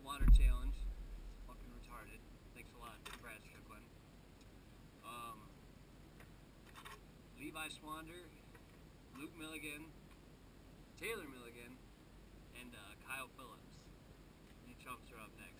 Water Challenge. Fucking retarded. Thanks a lot, Brad Strickland. Um, Levi Swander, Luke Milligan, Taylor Milligan, and uh, Kyle Phillips. You chumps are up next.